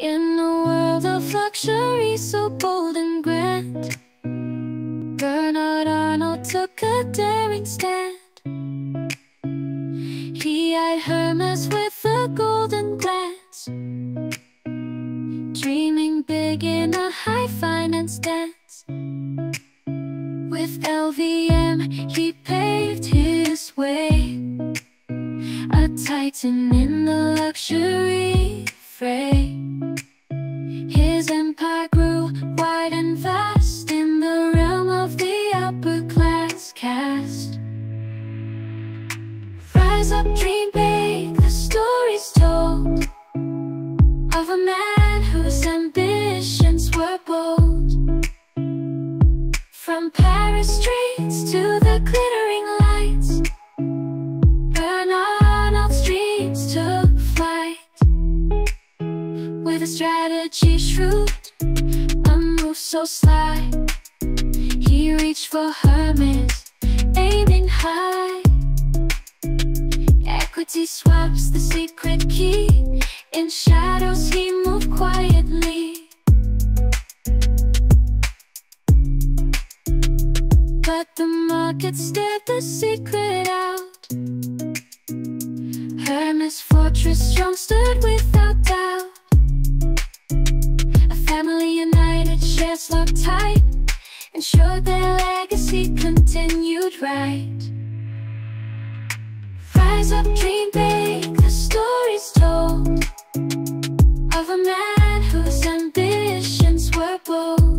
In a world of luxury so bold and grand Bernard Arnault took a daring stand. He eyed Hermès with a golden glance Dreaming big in a high finance dance. With LVMH he paved his way A titan in the luxury fray caste. Rise up, dream big, the story's told of a man whose ambitions were bold. From Paris streets to the glittering lights, Bernard Arnault's dreams took flight. With a strategy shrewd, a move so sly He reached for Hermès, Equity swaps the secret key In shadows he moved quietly. But the market stared the secret out. Hermès fortress strong stood without doubt. A family united, shares locked tight Ensured their legacy continued right Rise up, dream big, the story's told Of a man whose ambitions were bold